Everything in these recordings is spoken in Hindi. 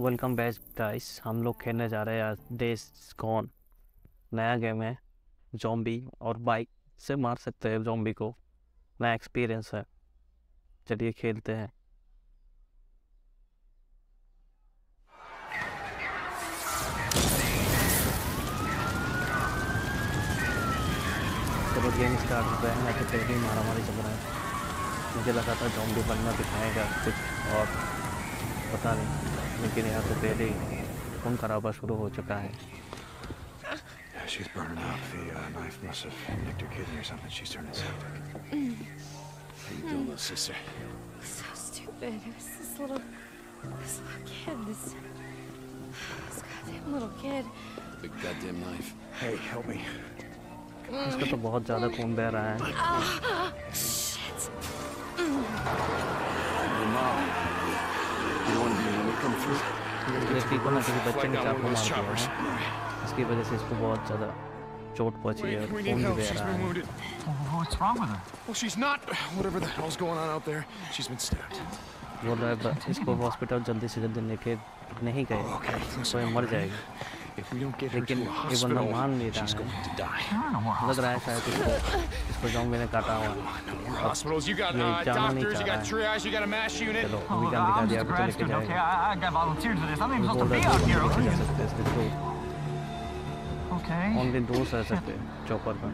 वेलकम बैक गाइस हम लोग खेलने जा रहे हैं डेज़ कॉन? नया गेम है जॉम्बी और बाइक से मार सकते हैं जॉम्बी को। नया एक्सपीरियंस है। चलिए खेलते हैं। चलो गेम स्टार्ट हो गया है। पहले ही चल रहा है। मुझे लगा था जॉम्बी बनना दिखाएगा कुछ और। पता नहीं। लेकिन यहाँ तो पहले ही खून खराबा शुरू हो चुका है। उसका तो बहुत ज़्यादा खून बह रहा है। को ना किसी बच्चे ने चाकू मार दिया इसकी वजह से इसको बहुत ज़्यादा चोट पहुँची है और खून भी बह रहा है। बोल रहा है इसको हॉस्पिटल जल्दी से जल्दी लेके नहीं गए तो मर जाएगी। If we don't get her to लेकिन a ये बंदा hospital, मान नहीं रहा she's है going to die. There are no more लग रहा है hospitals. शायद इसको इसको जॉम्बी ने काटा हुआ है No more hospitals. You got ये uh, जाना नहीं doctors. You चाह got रहा triage. You got a mass unit. चलो Oh, अभी look, गान दिखा I'm दिया just a अभी तो grad लेके student, okay? जाएगा I, I got volunteered for this. I'm not even वो supposed बोल to रहा be है out "तुम here, लेके जा okay? सकते हैं इसको Okay. ओनली दो सह सकते हैं चॉपर में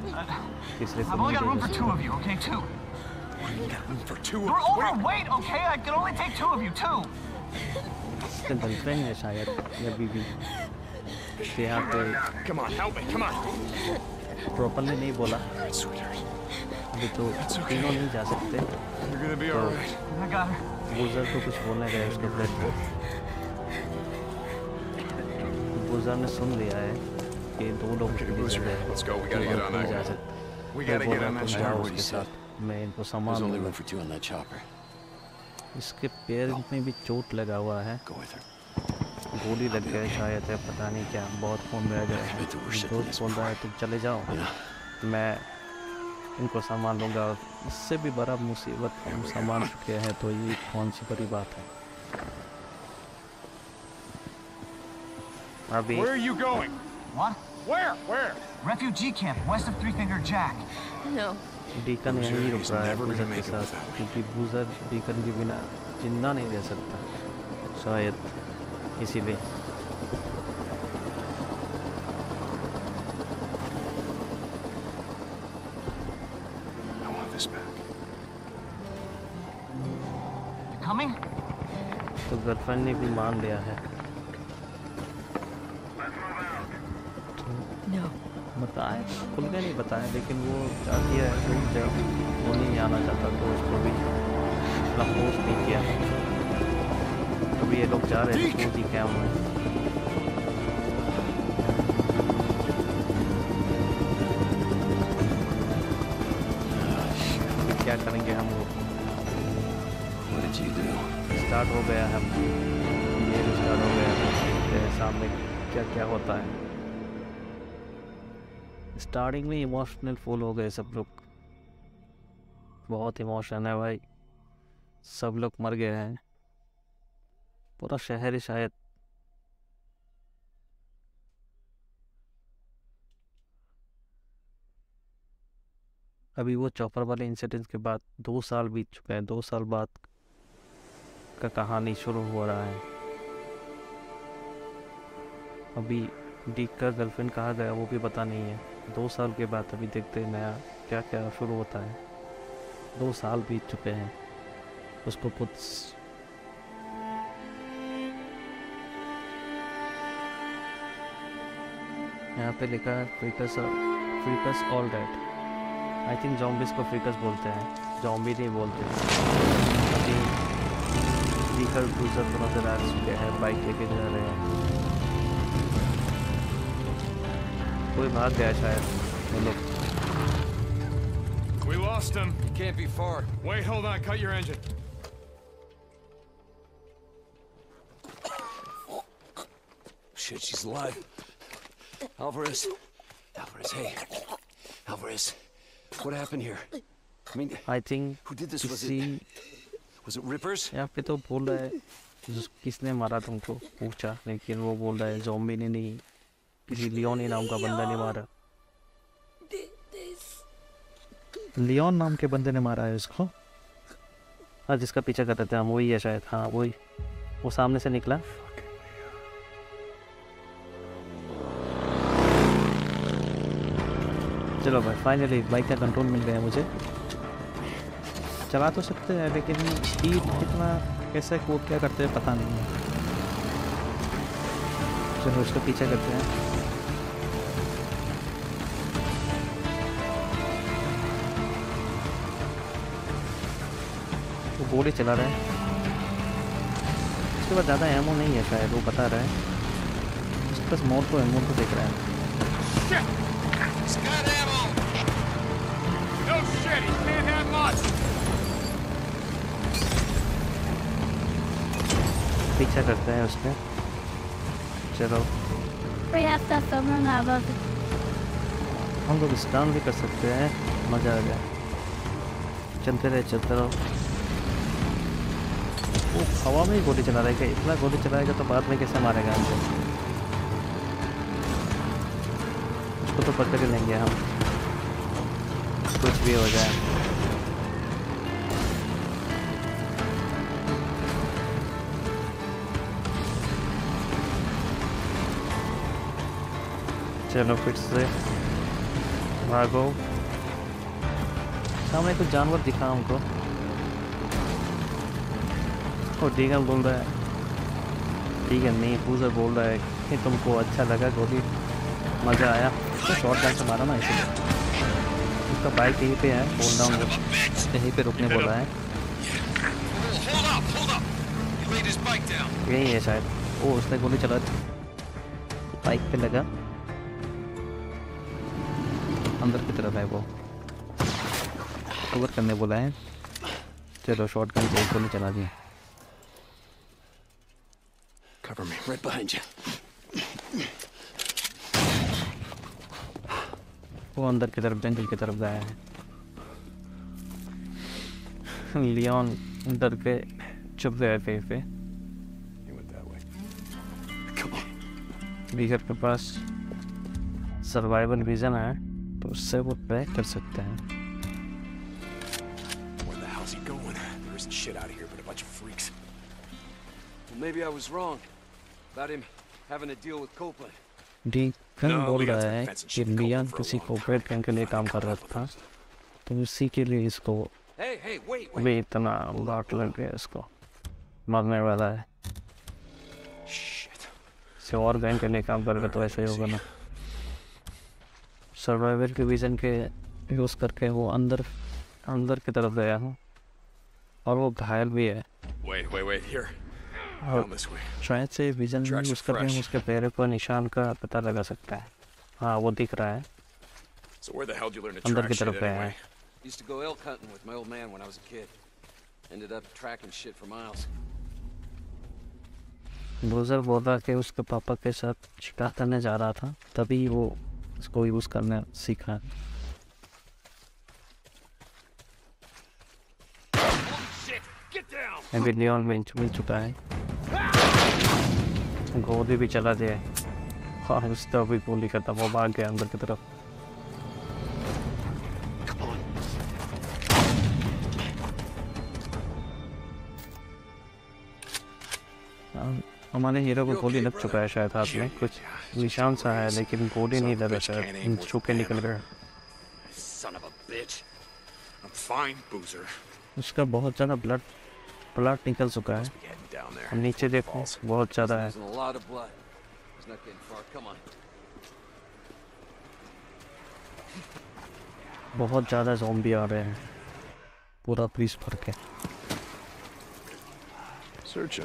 इसलिए I've only got room for फिर two of you, okay? Two. You got room for two. You're What are you- overweight, okay? I can only take two of you, two. इसके गर्लफ्रेंड है शायद या बीवी तो यहाँ पे Come on, help me. Come on. Properly नहीं बोला अभी तो तीनों नहीं जा सकते You're gonna be alright. I got her. Boozer को कुछ बोलने गए उसके फ्रेंड को बुजर ने सुन लिया है कि दो लोग Okay, चुके हैं let's go. We gotta get on नहीं that जा सकते We मैं इनको There's सामान only दूँगा for two on that chopper. इसके पैर में भी चोट लगा हुआ है. गोली लग गई शायद है पता नहीं क्या बहुत फ़ोन बह गया है मैं तो दोस्त बोल रहा है तुम चले जाओ मैं इनको सामान लूँगा इससे भी बड़ा मुसीबत हम सामान चुके हैं तो ये कौन सी बड़ी बात है अभी Where are you going? What? Where? Where? Refugee camp west of Three Finger Jack. No. Deacon यहीं रुक is रहा है बूजर के make it साथ. क्योंकि बूजर डीकन के बिना ज़िंदा नहीं रह सकता शायद इसीलिए? तो गर्लफ्रेंड ने भी मान लिया है. बताए खुल के नहीं बताया लेकिन वो चाहती है वो नहीं आना चाहता तो उसको भी इतना फोर्स नहीं किया अभी ये लोग जा रहे हैं स्कूटी कैम में। क्या करेंगे हम लोग? स्टार्ट हो गया है। ये स्टार्ट हो गया है। देखते हैं सामने क्या क्या होता है। स्टार्टिंग में इमोशनल फुल हो गए सब लोग। बहुत इमोशन है भाई। सब लोग मर गए हैं। पूरा शहर ही शायद। अभी वो चौपर वाले इंसिडेंट के बाद दो साल बीत चुके हैं, दो साल बाद का कहानी शुरू हो रहा है। अभी डीक का गर्लफ्रेंड कहाँ गया वो भी पता नहीं है। दो साल के बाद अभी देखते हैं नया क्या क्या शुरू होता है। दो साल बीत चुके हैं। उसको कुछ यहाँ पे लिखा है freakers freakers all that I think zombies को फ्रिकस बोलते हैं जॉम्बी नहीं बोलते अभी स्पीकर क्रूजर नज़र आ चुके हैं बाइक लेके जा रहे हैं कोई भाग गया शायद वो लोग We lost him. You can't be far. Wait, hold on. Cut your engine. Shit, she's alive. Alvarez. Alvarez, hey. Alvarez. What happened here? I mean, I think who did this? Was it was it Rippers? यहाँ पे तो बोल रहा है किसने मारा तुमको पूछा लेकिन वो बोल रहा है जॉम्बी ने नहीं किसी लियोनी नाम का बंदा ने मारा लियोन नाम के बंदे ने मारा है उसको हाँ जिसका पीछा कर रहे थे हम वही है शायद हाँ वही वो सामने से निकला चलो भाई फाइनली बाइक का कंट्रोल मिल गया मुझे। चला तो सकते हैं, लेकिन स्पीड कितना, कैसे को क्या करते हैं, पता नहीं है। चलो उसका पीछा करते हैं। वो गोली चला रहा है। उसके बाद ज़्यादा एमो नहीं है शायद, वो बता रहा है। उसके पास मोर तो एमो तो देख रहा है। Shit, he can't have much! पीछा करते हैं उसके चलो हम लोग स्टान भी कर सकते हैं मज़ा आ गया चलते रहे चलते रहो वो हवा में ही गोली चला रहेगा इतना गोली चलाएगा तो बाद में कैसे मारेगा हमको उसको तो पकड़ के लेंगे हम कुछ भी हो जाए चलो फिर से भागो सामने कुछ जानवर दिखा हमको। और डीगल बोल रहा है। ठीक है नहीं, पूजा बोल रहा है कि तुमको अच्छा लगा गोली मज़ा आया। तो शॉर्ट गन से मारा ना इसीलिए। उसका बाइक यहीं पे है बोल रहा हूँ यहीं पे रुकने बोला है. यही है शायद ओ, उसने गोली चला बाइक पे लगा अंदर की तरफ़ है वो कवर करने बोला है चलो शॉर्ट गन से गोली चला दी Cover me. Right behind you. वो अंदर की तरफ जंगल की तरफ गया है लियोन डर के चुप गया पे पे You went that way. Come on. Bigger के पास सर्वाइवल विजन है तो उससे वो ट्रैक कर सकते हैं Where the hell's he going? There isn't shit out here but a bunch of freaks. Well, maybe I was wrong about him having to deal with Copeland. Deacon बोल रहा है कि a किसी long कॉर्पोरेट गैंग के लिए काम कर रहा था? तो उसी के लिए इसको. भी इतना बाट लग गया इसको। मरने वाला है। से और गैंग के लिए काम करेगा तो ऐसा ही होगा ना। सर्वाइवल के विजन के यूज़ करके वो अंदर अंदर की तरफ़ गया हूँ। और वो घायल भी है। Wait, wait, wait, here. और. शायद से विजन यूज़ are हम उसके पैरों को निशान का पता लगा सकता है हाँ वो दिख रहा है So where the hell did you learn to अंदर की तरफ़ है Used to go elk hunting with my old man when I was a kid. Ended up tracking shit for miles. Boozer बोल रहा कि उसके पापा के साथ शिकार करने जा रहा था तभी वो इसको यूज़ करना सीखा Shit! Get down! अभी लियोन मिल मिल चुका है। गोली भी चला दिया है। हाँ उस तरफ़ भी गोली करता वो भाग गया अंदर की तरफ़। हमारे हीरो को गोली लग चुका है शायद हाथ में कुछ निशान सा है लेकिन गोली नहीं लगा शायद छुके निकल गया। Boozer. उसका बहुत ज़्यादा ब्लड ब्लड निकल चुका है। हम नीचे देखो बहुत ज़्यादा है। बहुत ज़्यादा जोम आ रहे हैं। पूरा पुलिस भर के सर्च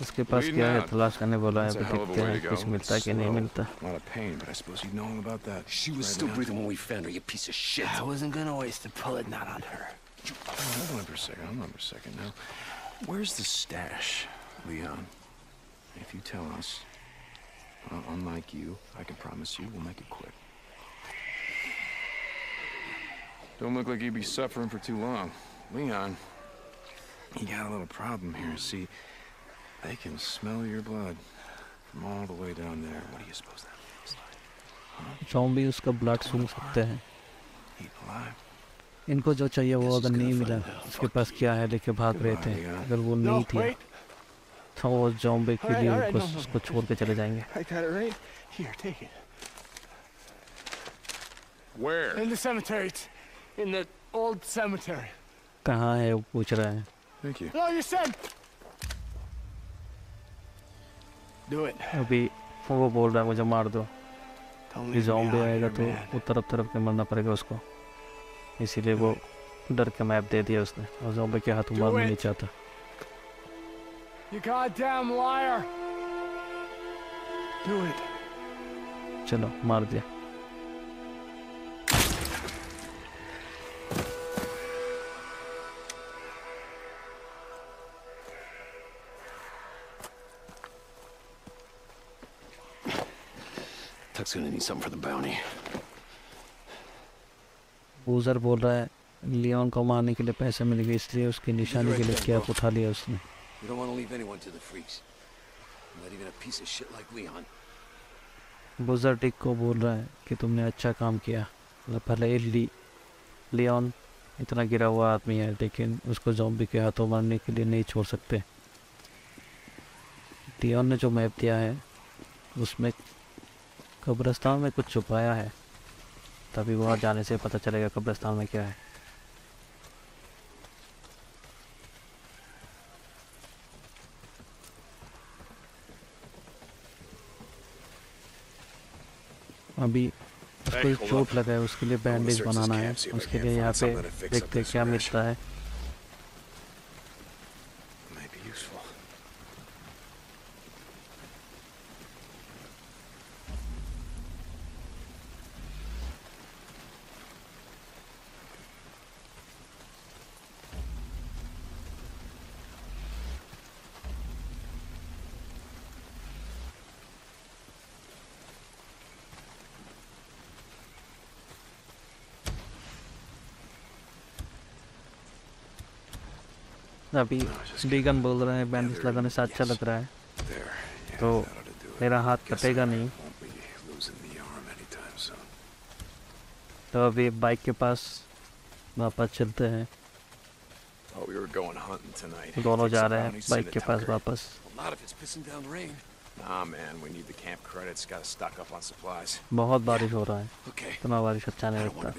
उसके पास Leading क्या है out. तलाश करने बोला है That's a अभी hell of a देखते way हैं to कुछ go. मिलता है कि नहीं Slow. मिलता A lot of pain, but I suppose you'd known about that. She was right still now. breathing when we found her, you piece of shit. I wasn't gonna waste a bullet not on her. Hold on for a second. Hold on for a second now. Where's the stash, Leon? If you tell us, well, unlike you, I can promise you we'll make it quick. Don't look like you'd be suffering for too long. Leon, you got a little problem here. See, they can smell your blood from all the way down there. What do you suppose that feels like? Zombie उसका ब्लड सूंघ सकते हैं Eat alive? इनको जो चाहिए वो अगर नहीं मिला उसके पास क्या है लेके भाग रहे थे अगर वो नहीं थी तो वो जॉम्बे के लिए उसको उसको छोड़ के चले जाएँगे I got it right. Here, take it. Where? In the cemetery. In the old cemetery. कहाँ है वो पूछ रहा है Thank you. No, you said. Do it. अभी वो बोल रहा है मुझे मार दो ये जॉम्बी आएगा तो. वो तरफ़ तरफ़ के मरना पड़ेगा उसको इसीलिए वो डर के मैप दे दिया उसने और जॉम्बी के हाथ मारना नहीं चाहता You goddamn liar. Do it. चलो मार दिया Tuck's gonna need something for the bounty. User बोल रहा है लियोन को मारने के लिए पैसे मिल गए इसलिए उसकी निशानी के लिए कैप उठा लिया उसने We don't want to leave anyone to the freaks. Not even a piece of shit like Leon. Boozer Deek को बोल रहा है कि तुमने अच्छा काम किया मतलब ही ली लियोन इतना गिरा हुआ आदमी है लेकिन उसको जॉम्बी के हाथों मारने के लिए नहीं छोड़ सकते लियोन ने जो मैप दिया है उसमें कब्रिस्तान में कुछ छुपाया है। तभी वहाँ जाने से पता चलेगा कब्रिस्तान में क्या है। अभी उसको चोट लगा है उसके लिए बैंडेज बनाना है। उसके लिए यहाँ पे देखते क्या मिलता है। अभी बीगन बोल रहे हैं बैंडेज लगाने से अच्छा लग रहा है। तो मेरा हाथ कटेगा नहीं। तो अभी बाइक के पास वापस चलते हैं। दोनों जा रहे हैं बाइक के पास वापस। बहुत बारिश हो रहा है. इतना बारिश अच्छा नहीं लगता.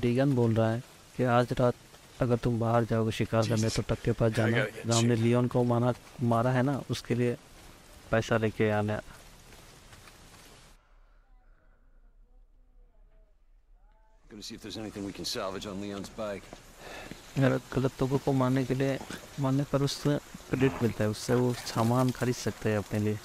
डीगन बोल रहा है कि आज रात अगर तुम बाहर जाओगे शिकार करने तो टक के पास जाना जो हमने लियोन को मारा मारा है ना उसके लिए पैसा लेके आना। Gonna see if there's anything we can salvage on Leon's bike. अगर गलत लोगों को मारने के लिए मारने पर उससे क्रेडिट मिलता है उससे वो सामान खरीद सकते हैं अपने लिए।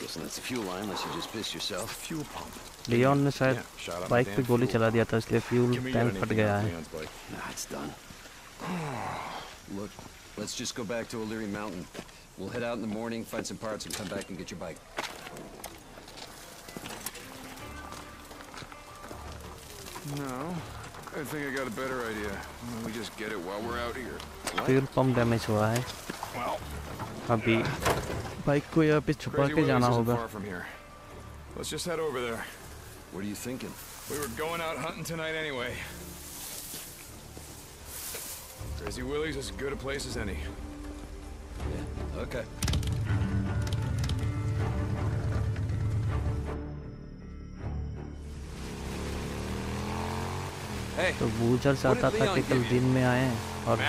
Guessing that's the fuel line, unless you just pissed yourself. Fuel pump. Leon ने शायद Yeah, shot up bike the पे damn गोली fuel चला दिया था इसलिए fuel Give me tank anything फट गया on है Leon's bike. Nah, it's done. Look, let's just go back to O'Leary Mountain. We'll head out in the morning, find some parts, and come back and get your bike. No, I think I got a better idea. We just get it while we're out here. Fuel pump damage हुआ है Well, अभी बाइक को यहाँ पे छुपा Crazy के Willie's जाना isn't होगा far from here. Let's just head over there. What are you thinking? We were going out hunting tonight anyway. Crazy Willie's is as good a place as any. Yeah, okay. तो बूचर चाहता था कि कल दिन में आए और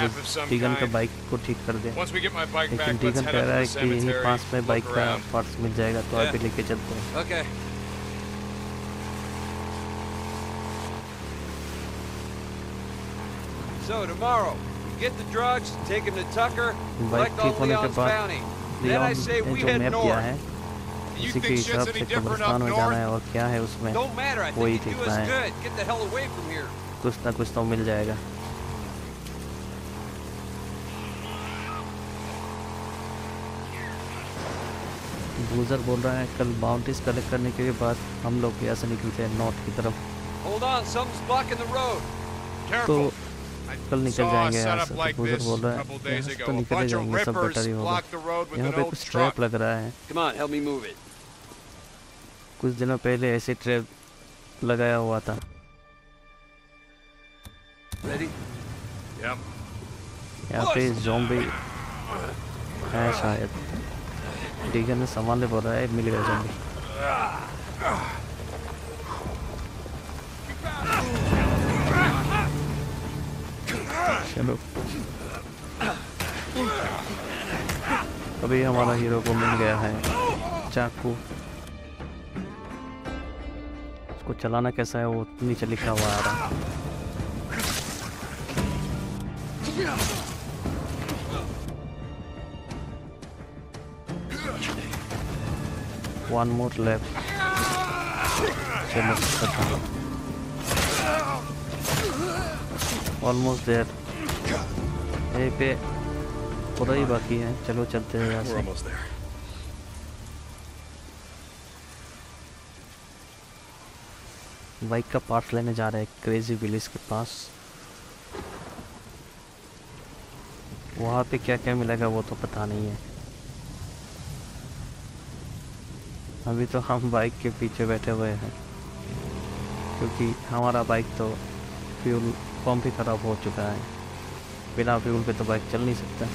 टीगन का बाइक को ठीक कर दे लेकिन टीगन कह रहा है कि यहीं पास में बाइक का पार्ट्स मिल जाएगा तो Yeah. लेके चलते हैं okay. So tomorrow, get the drugs, take them to Tucker, collect all Leon's bounty. Then I say we head north. You think shit's any different up north? है और क्या है उसमें Don't matter. I think you do us good. Get the hell away from here. कुछ ना कुछ तो मिल जाएगा। बूजर बोल रहा है कल बाउंड्रीज कलेक्ट करने के बाद हम लोग यहाँ से निकलते हैं नॉर्थ की तरफ़। तो कल निकल जाएँगे तो यहाँ से तो बूजर बोल रहा है। तो निकल जाएँगे सब बेटर ही होगा। यहाँ पे कुछ ट्रैप लग रहा है। कुछ दिनों पहले ऐसे ट्रैप लगाया हुआ था। Ready? Yep. यहाँ पे जोम्बी है शायद। डीगन ने सामान ले बोल रहा है मिल गया जोम्बी चलो। अभी हमारा हीरो को मिल गया है चाकू। उसको चलाना कैसा है वो नीचे लिखा हुआ आ रहा है। One more left. चलो खत्म ऑलमोस्ट देयर यहीं पे पूरा ही बाकी है। चलो चलते हैं यहाँ से। बाइक का पार्ट लेने जा रहे हैं क्रेजी विलेज के पास। वहाँ पे क्या क्या मिलेगा वो तो पता नहीं है। अभी तो हम बाइक के पीछे बैठे हुए हैं। क्योंकि हमारा बाइक तो फ्यूल पंप ही ख़राब हो चुका है। बिना फ्यूल पे तो बाइक चल नहीं सकता।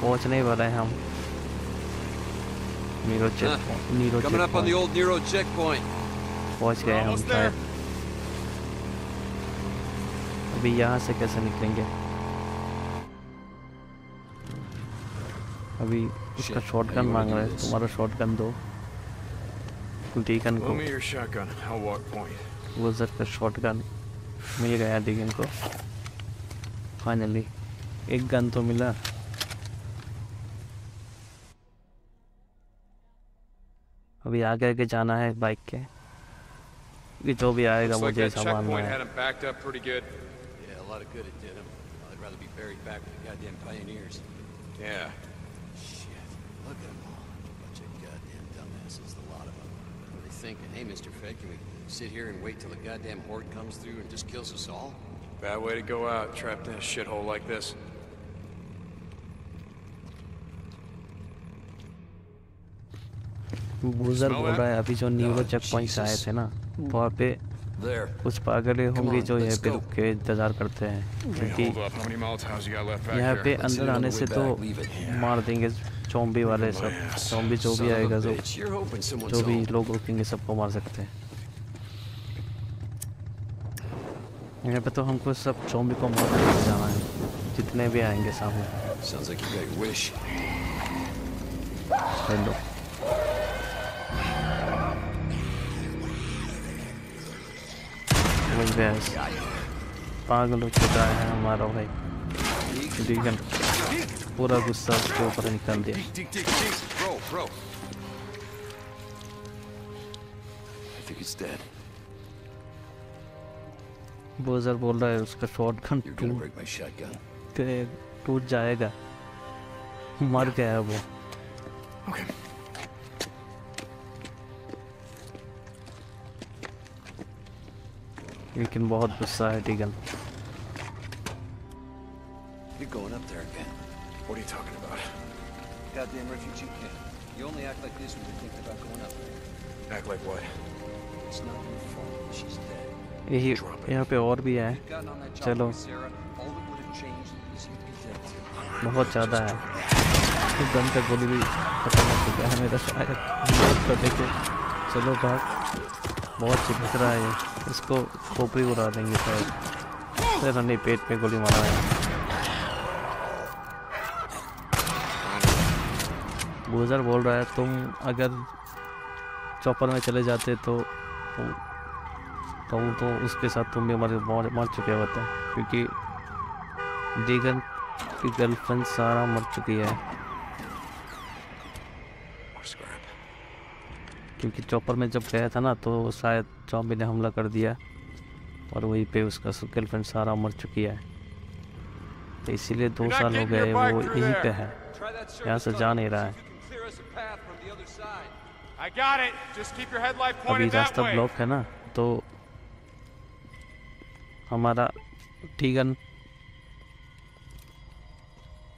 पहुँच नहीं वाले हैं हम। Nero check Nero check. पहुँच गए हम शायद। अभी यहाँ से कैसे निकलेंगे? अभी उसका शॉट मांग रहा है तुम्हारा शॉट दो। डीगन को। गुजर का शॉट मिल गया डीगन को। फाइनली एक गन तो मिला। अभी आगे आगे जाना है बाइक के। ये जो भी आएगा मुझे सामान में Yeah. thinking? Hey, Mr. Fed, can we sit here and wait till the goddamn horde comes through and just kills us all? Bad way to go out, trapped in a shithole like this. बूजर Smell बोल that? रहा है अभी जो न्यूरो Oh, चेक पॉइंट आए Jesus. थे ना वहाँ पे There. कुछ पागले होंगे जो यहाँ पे रुक के इंतज़ार करते हैं। क्योंकि यहाँ पे अंदर आने से तो मार देंगे चौंबी वाले सब। चौंबी जो भी आएगा जो जो भी लोग रुकेंगे सबको मार सकते हैं। यहाँ पे तो हमको सब चौंबी को मार जाना है। जितने भी आएँगे सामने। मिल गया पागल हो चुका है हमारा भाई डीगन पूरा गुस्सा उसके ऊपर निकाल दिया. बोजर बोल रहा है उसका shotgun You're gonna break my shotgun. टूट जाएगा मर गया वो Okay. लेकिन बहुत गुस्सा है Deegan You're going up there again. What are you talking about? Goddamn refugee camp. You only act like this when you're thinking about going up there. Act like what? It's not your fault. She's dead. यही यहाँ पे और भी है If you'd gotten on that job चलो with Sarah, all that would have changed is you'd be dead too. बहुत ज़्यादा है इस गन का गोली भी खत्म हो चुका है मेरा शायद बहुत तो देखे चलो भाग बहुत चिपक रहा है इसको खोपड़ी उड़ा देंगे शायद। तेरा नहीं, पेट पे गोली मारा है। गुजर बोल रहा है, तुम अगर चौपर में चले जाते तो तुम तो उसके साथ तुम भी मर मर मर चुके होते क्योंकि डीगन की गर्लफ्रेंड सारा मर चुकी है। क्योंकि चॉपर में जब गया था ना तो शायद चौबी ने हमला कर दिया। और वहीं पे उसका गर्लफ्रेंड सारा मर चुकी है। तो इसीलिए दो साल हो गए वो यहीं पे है। यहाँ से जा नहीं रहा है। अभी रास्ता ब्लॉक है ना तो हमारा टीगन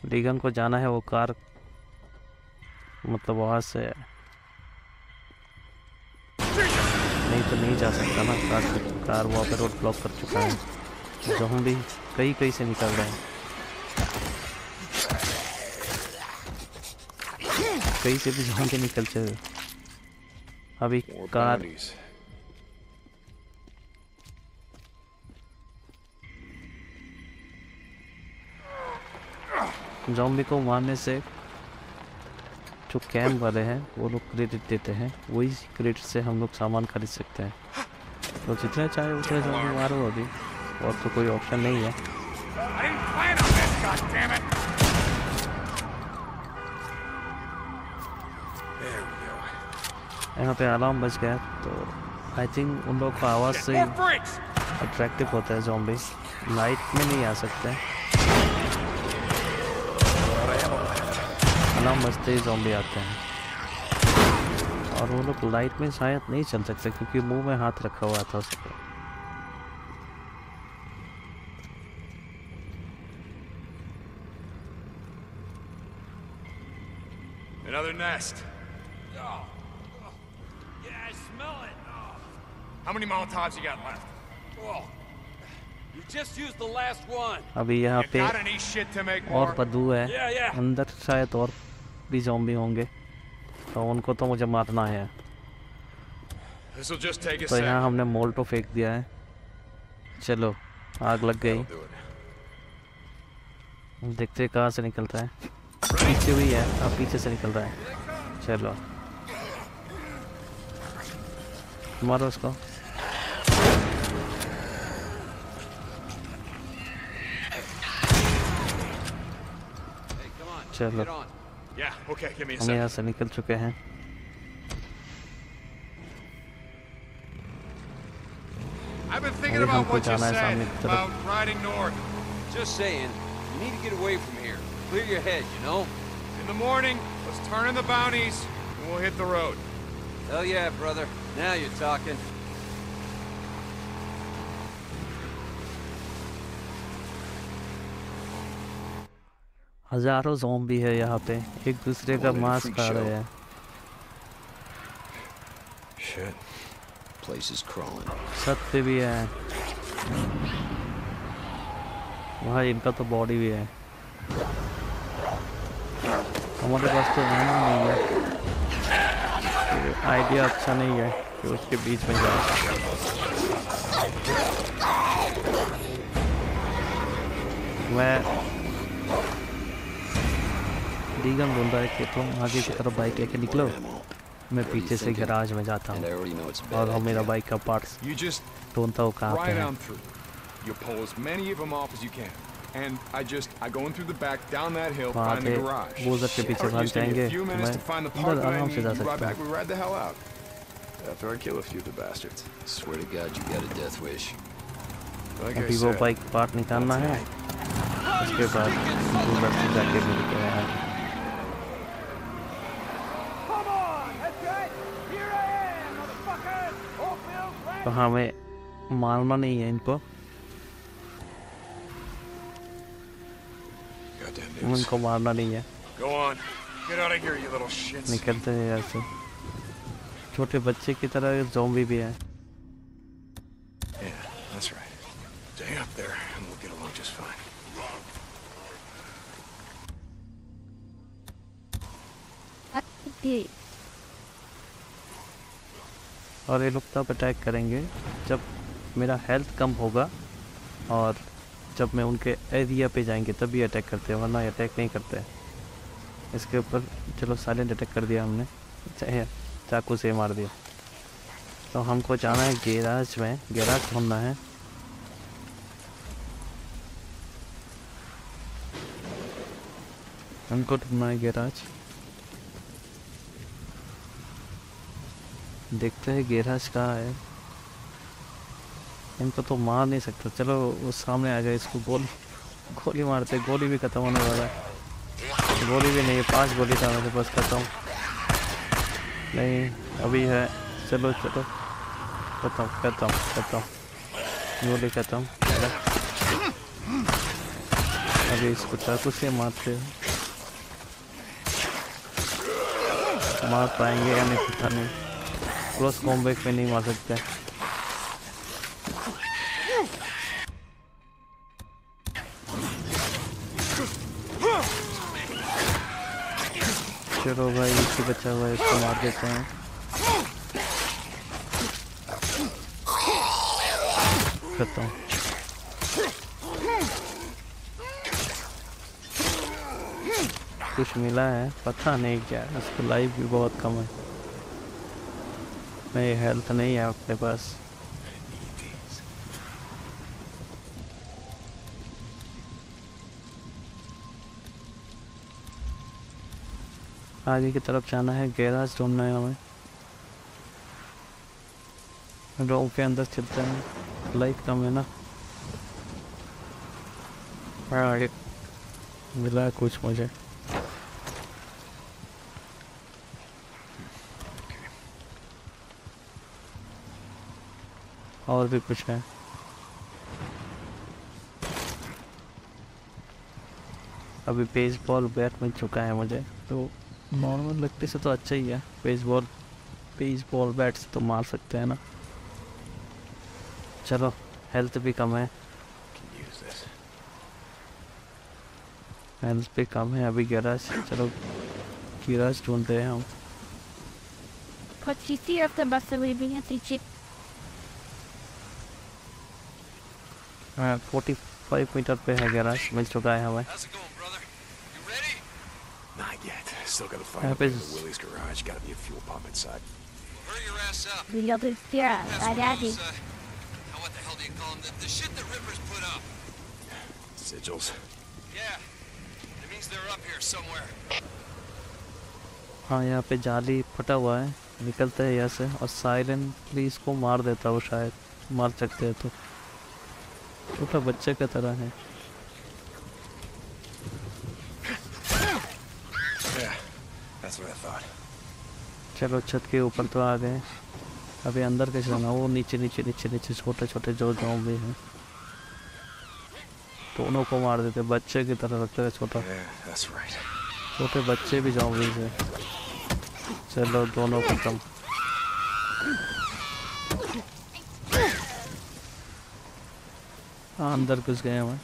डीगन को जाना है वो कार मतलब वहाँ से नहीं तो नहीं जा सकता ना। कार कार वहाँ पे रोड ब्लॉक कर चुका है। जो हम भी कई कई से निकल रहे हैं। कई से भी जहाँ के निकल चले। अभी कार जॉम्बी को मारने से जो कैम वाले हैं वो लोग क्रेडिट देते हैं। वही क्रेडिट से हम लोग सामान खरीद सकते हैं। तो जितने चाहे उतने जॉम्बी मारो अभी। और तो कोई ऑप्शन नहीं है. यहाँ पे अलार्म बज गया तो आई थिंक उन लोग का आवाज़ से अट्रैक्टिव होता है जॉम्बी लाइट में नहीं आ सकते। अलार्म बजते ही जॉम्बी आते हैं और वो लोग लाइट में शायद नहीं चल सकते क्योंकि मुँह में हाथ रखा हुआ था उसको Another nest. Oh. Yeah, I smell it. Oh. How many Molotovs you got left? Whoa. You just used the last one. अभी यहाँ पे और बदबू है Yeah, yeah. अंदर शायद और भी जॉम्बी होंगे। तो उनको तो मुझे मारना है। तो यहाँ. हमने मोल्टो फेंक दिया है। चलो आग लग गई। देखते हैं कहाँ से निकलता है। पीछे भी है अब पीछे से निकल रहा है। चलो। मारो उसको Hey, come on. Chalo. Get on. Yeah, okay, give me a हम sec. यहाँ से निकल चुके हैं I've been thinking अभी about हमको what you जाना है said सामने की तरफ। about riding north. Just saying, you need to get away from here. Clear your head, you know? In the morning, let's turn in the bounties, and we'll hit the road. Hell yeah, brother. Now you're talking. हज़ारों जॉम्बी है यहाँ पे। एक दूसरे का मांस खा रहे हैं. छत पे भी है। वहाँ इनका तो बॉडी भी है। हमारे पास तो एमो नहीं है। आइडिया अच्छा नहीं है कि उसके बीच में जाए। मैं डीगम बोल रहा है कि तुम आगे की तरफ़ बाइक लेके निकलो मैं पीछे से गैराज में जाता हूँ और हम मेरा बाइक का पार्ट्स ढूंढता हूँ कहाँ पे है. You pull as many of them off as you can. And I just, I go in through the back, down that hill, find the पे garage. बोझर के पीछे भाग take जाएँगे a few तो minutes मैं to find the अंदर part I आराम से need, जा सकता back, हूँ we ride the hell out. After I kill a few of the bastards. Swear to God, you got a death wish. Like I अभी वो बाइक पार्ट निकालना है उसके बाद बोझर से जाके मिलते हैं तो हाँ, हमें मारना नहीं है इनको। इनको मारना नहीं है। निकलते हैं ऐसे छोटे बच्चे की तरह जोम्बी भी है। Hey. और ये लोग तब अटैक करेंगे जब मेरा हेल्थ कम होगा और जब मैं उनके एरिया पे जाएँगे तभी अटैक करते हैं, वरना अटैक नहीं करते। इसके ऊपर चलो साइलेंट अटैक कर दिया हमने। चाहे, चाकू से मार दिया। तो हमको जाना है गैराज में। गैराज ढूंढना है। हमको ढूंढना है गैराज देखते हैं गैराज कहाँ है। इनको तो मार नहीं सकता। चलो, वो सामने आ जाए इसको गोली। गोली मारते, गोली भी खत्म होने वाला है। गोली भी नहीं है पाँच गोली था मेरे पास खत्म। नहीं, अभी है। चलो चलो। खत्म खत्म खत्म। गोली खत्म। अभी इसको चाकू से मारते। हैं मार पाएँगे या नहीं, पता नहीं। क्लोज कॉम्बैट पे नहीं मार सकते। चलो भाई इसी बचा हुआ इसको मार देते हैं। खत्म। कुछ मिला है, पता नहीं क्या उसकी लाइफ भी बहुत कम है। नहीं हेल्थ नहीं है अपने पास। आगे की तरफ़ जाना है गैराज ढूंढना है हमें। रोम के अंदर चलते हैं। लाइफ कम है ना। हाँ, एक मिला कुछ मुझे। और भी कुछ है अभी बेसबॉल बैट मिल चुका है मुझे तो नॉर्मल लगते से तो अच्छा ही है बेसबॉल बेसबॉल बैट से तो मार सकते हैं ना चलो हेल्थ भी कम है. हेल्थ भी कम है अभी गैराज चलो, गैराज ढूंढते हैं हम What's you see of them bus leaving at the jeep? Forty five meter पे है गैराज मिल चुका है हमें? Not yet. Still gotta find to but- Willie's garage. Gotta be a fuel pump inside. Hurry your ass up. We got here, Pass I daddy. uh, now what the hell do you call them? The, the shit that Rippers put up. Sigils. Yeah. It means they're up here somewhere. हाँ यहाँ पे जाली फटा हुआ है निकलते हैं यहाँ से और साइलेंटली इसको मार देता हो शायद मार सकते हैं तो छोटा बच्चे की तरह है. चलो छत के ऊपर तो आ गए। अभी अंदर कैसे जाना? वो नीचे नीचे नीचे नीचे छोटे छोटे जो गाँव भी हैं। दोनों को मार देते बच्चे की तरह रखते है छोटा. छोटे बच्चे भी जॉम्बी है। चलो दोनों खत्म हाँ अंदर घुस गए हम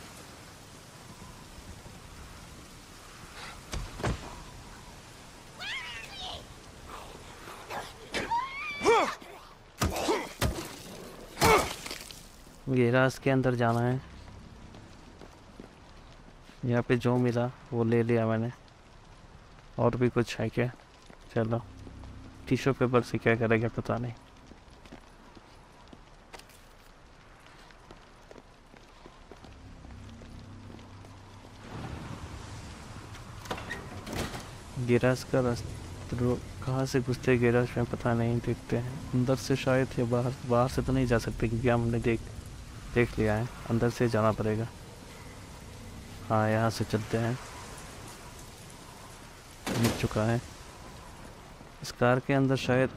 गैराज के अंदर जाना है। यहाँ पे जो मिला, वो ले लिया मैंने। और भी कुछ है क्या? चलो, टिश्यू पेपर से क्या करेगा पता नहीं। गिराज का रास्ता कहाँ से घुसते गिराज में पता नहीं देखते हैं। अंदर से शायद या बाहर बाहर से तो नहीं जा सकते क्योंकि हमने देख देख लिया है। अंदर से जाना पड़ेगा। हाँ यहाँ से चलते हैं। मिल चुका है। इस कार के अंदर शायद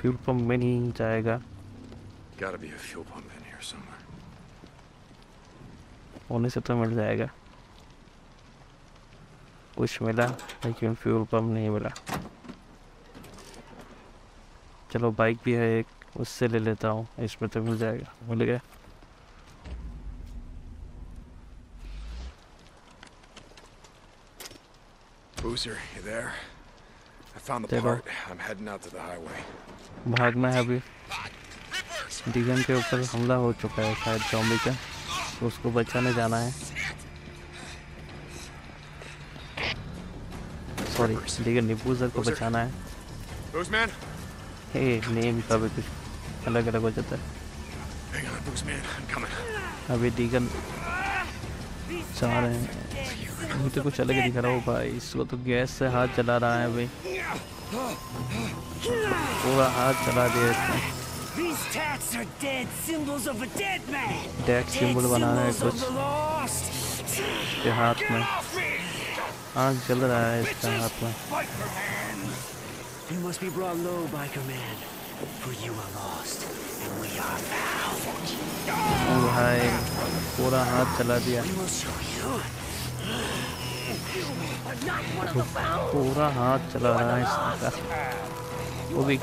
फ्यूल पंप में नहीं जाएगा. होने से तो मिल जाएगा। कुछ मिला लेकिन फ्यूल पम्प नहीं मिला। चलो बाइक भी है एक उससे ले लेता हूँ इसमें तो मिल जाएगा मिल गया। Boozer, you there? I found the part. I'm heading out to the highway. भागना है अभी। डीगन के ऊपर हमला हो चुका है शायद जॉम्बी का। उसको बचाने जाना है। सॉरी निबूजर को बचाना है। हे नेम का भी कुछ अलग अलग हो जाता है. अभी डीगन जा रहे हैं। मुझे कुछ अलग ही दिख रहा हो भाई इसको तो गैस से हाथ चला रहा है भाई पूरा हाथ चला दिया इसने। Dead सिंबल बनाना है symbols कुछ। हाथ में। आग जल रहा है इसका हाथ में You must be brought low, biker man. For you are lost, and we are found. ओ भाई पूरा हाथ चला दिया. पूरा हाथ चला रहा है इसका वो भी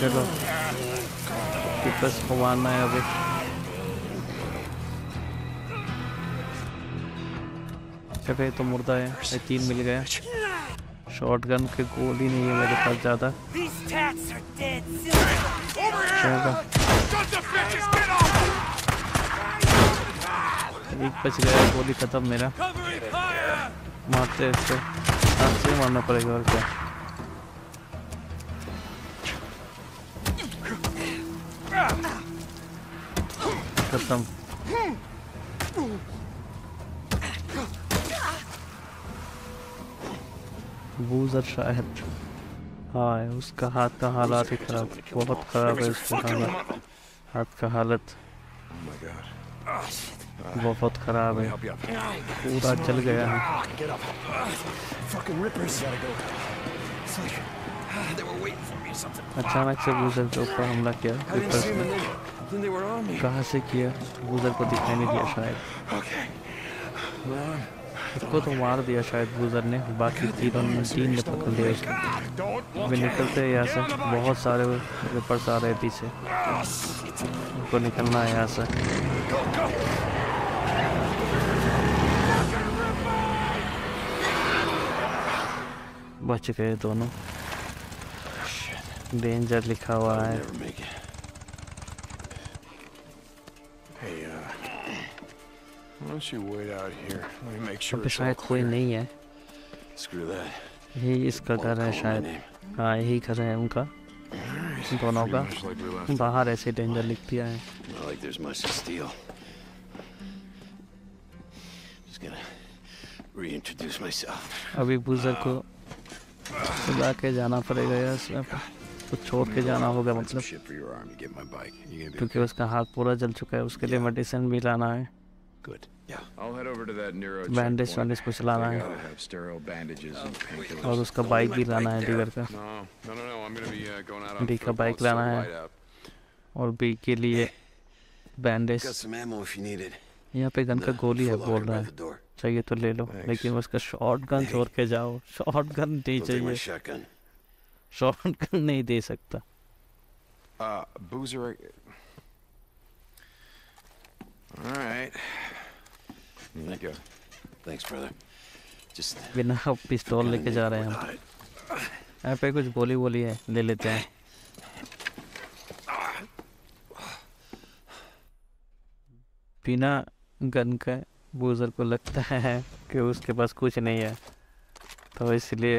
चलो टिकस को मारना है अभी चलो ये तो मुर्दा है, ये तीन मिल गया शॉर्ट गन के गोली नहीं है मेरे पास ज़्यादा। एक बच गया, गोली खत्म मेरा। मारते हैं इसको। हाथ से ही मारना पड़ेगा और क्या। खत्म। बूजर शायद हाँ उसका हाथ का हालात ही खराब बहुत खराब है उसका हालत। हाथ का हालत बहुत खराब है। पूरा चल गया है। अचानक से गुजर के ऊपर हमला किया रिपर्स ने। कहाँ से किया? गुजर को दिखाई नहीं दिया शायद. उसको तो मार दिया शायद बूजर ने। बाकी तीनों ने, तीन ने पकड़ लिया उसको अभी निकलते हैं यहाँ से। बहुत सारे रिपर्स आ रहे पीछे। उनको निकलना है यहाँ से। बच गए दोनों। डेंजर लिखा हुआ है। don't you wait out here? Let me make sure it's all clear. Screw that. दोनों का बाहर ऐसे डेंजर लिख दिया है अभी बुजर को बुला के जाना पड़ेगा या उसमें कुछ छोड़ के जाना होगा मतलब। क्योंकि उसका हाथ पूरा जल चुका है उसके लिए मेडिसिन भी लाना है। Good. Yeah. I'll head over to that bandage checkpoint. Bandage कुछ लाना है have sterile bandages and painkillers. और उसका बाइक भी लाना है डीगर का No, no, no, no. I'm gonna be uh, going out on D का बाइक लाना है और बी के लिए बैंडेज. यहाँ पे गन का गोली है बोल रहा है चाहिए तो ले लो लेकिन उसका शॉर्ट गन छोड़ के जाओ शॉर्ट गन नहीं चाहिए शॉर्ट गन नहीं दे सकता Uh, Boozer. All right. Here you go. Thanks, brother. Just बिना पिस्तौल लेके जा रहे हैं हम. यहाँ पे कुछ गोली वोली है ले लेते हैं बिना गन का बूजर को लगता है कि उसके पास कुछ नहीं है तो इसलिए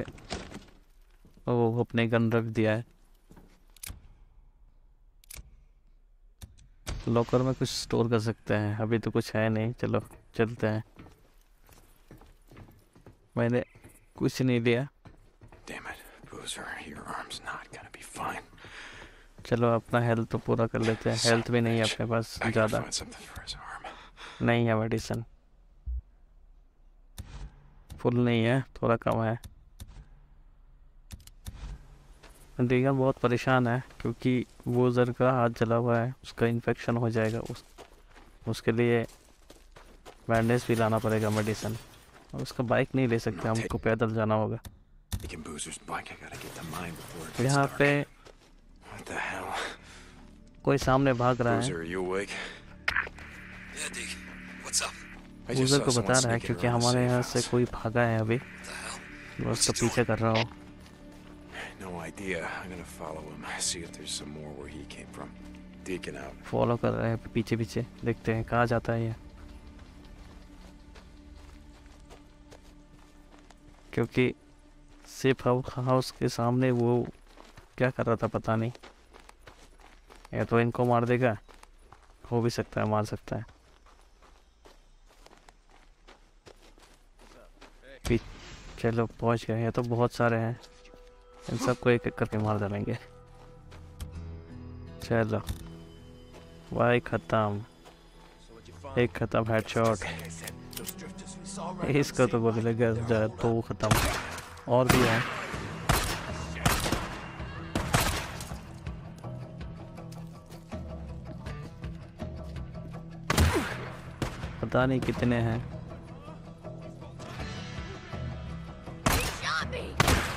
वो अपने गन रख दिया है लॉकर में कुछ स्टोर कर सकते हैं। अभी तो कुछ है नहीं। चलो चलते हैं। मैंने कुछ नहीं लिया. चलो अपना हेल्थ तो पूरा कर लेते हैं। हेल्थ भी नहीं है अपने पास ज़्यादा. नहीं है मेडिसिन फुल नहीं है थोड़ा कम है। रीगन बहुत परेशान है क्योंकि वो जर का हाथ जला हुआ है उसका इन्फेक्शन हो जाएगा उस उसके लिए बैंडेज भी लाना पड़ेगा मेडिसिन और उसका बाइक नहीं ले सकते हमको पैदल जाना होगा। यहाँ पे कोई सामने भाग रहा है। को बता रहा है क्योंकि हमारे यहाँ से कोई भागा है अभी। उसका पीछे कर रहा हूँ। No idea. I'm gonna follow him. See if there's some more where he came from. Deacon out. Follow कर रहे हैं, पीछे पीछे देखते हैं कहाँ जाता है ये क्योंकि सेफ़ हाउस के सामने वो क्या कर रहा था पता नहीं या तो इनको मार देगा हो भी सकता है, मार सकता है चलो, पहुँच गए ये तो बहुत सारे हैं इन सबको एक एक करके मार डालेंगे। चलो। भाई खत्म। एक खत्म हेडशॉट इसका तो बोले लगा जाए तो ख़त्म। और भी है। पता नहीं कितने हैं।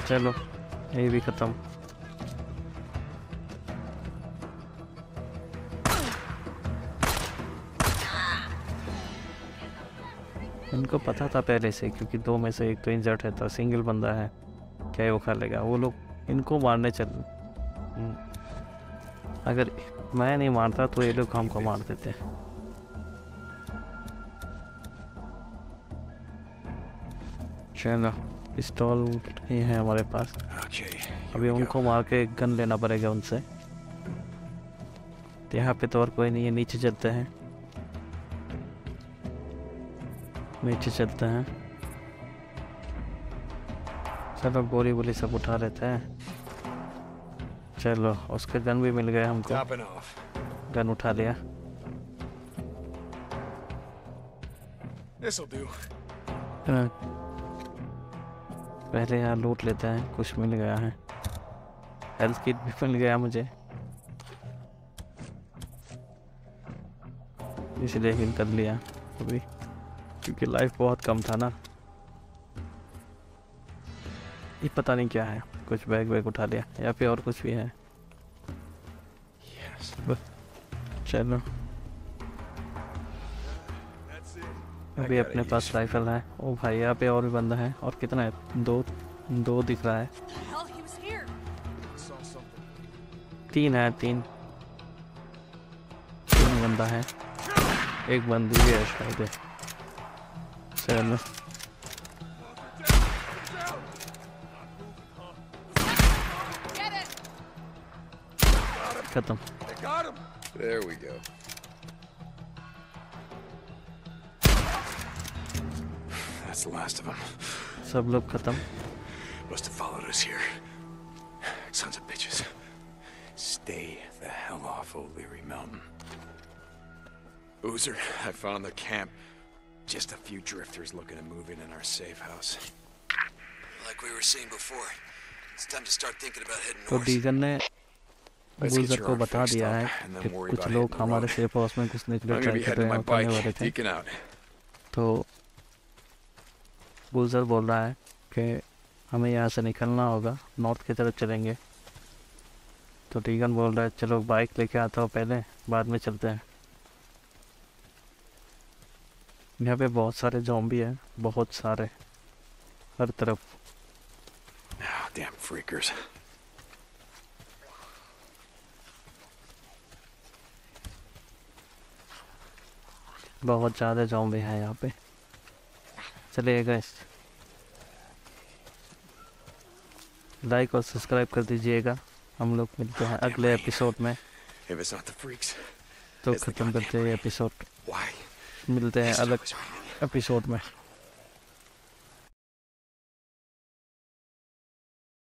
चलो। ये भी ख़त्म। इनको पता था पहले से, क्योंकि दो में से एक तो इंजर्ड है तो सिंगल बंदा है, क्या वो खा लेगा? वो लोग इनको मारने चल हम्म। अगर मैं नहीं मारता तो ये लोग हमको मार देते चलो। पिस्तौल ही है हमारे पास। Okay. अभी उनको मार के गन लेना पड़ेगा उनसे। तो यहाँ पे तो और कोई नहीं है नीचे चलते हैं। नीचे चलते हैं। चलो गोली वोली सब उठा लेते हैं। चलो उसके गन भी मिल गए हमको। गन उठा लिया। This'll do. पहले यहाँ लूट लेते हैं, कुछ मिल गया है। हेल्थ किट भी मिल गया मुझे। इसलिए हिल कर लिया अभी, क्योंकि लाइफ बहुत कम था ना। ये पता नहीं क्या है, कुछ बैग वैग उठा लिया, या फिर और कुछ भी है। Yes. चलो। अभी अपने पास राइफल है। ओ भाई यहाँ पे और भी बंदा है। और कितना है? दो दो दिख रहा है. तीन है तीन। तीन बंदा है। एक बंदी भी है शायद। चलो खत्म. There we go. That's the last of them. सब लोग खत्म Must have followed us here. Sons of bitches. Stay the hell off O'Leary Mountain. Boozer, I found the camp. Just a few drifters looking to move in in our safe house. Like we were saying before, it's time to start thinking about heading to north. Deegan ने Let's get बुलजर your को arm बता fixed दिया up है and then कि worry कुछ about लोग hitting the हमारे road. सेफ हाउस में घुसने के I'm लिए gonna ट्राई be कर heading रहे my हैं करने वाले bike, थे deacon out. तो बुलजर बोल रहा है कि हमें यहाँ से निकलना होगा नॉर्थ की तरफ़ चलेंगे। तो टीगन बोल रहा है चलो बाइक लेके आता हूँ पहले बाद में चलते हैं। यहाँ पे बहुत सारे जॉम्बी हैं बहुत सारे हर तरफ़। Damn freakers. बहुत ज़्यादा जॉम्बी हैं यहाँ पे। चलिए गैस लाइक और सब्सक्राइब कर दीजिएगा। हम लोग मिलते हैं अगले एपिसोड में। तो ख़त्म करते हैं एपिसोड मिलते हैं अलग एपिसोड में।